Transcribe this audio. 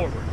Forward.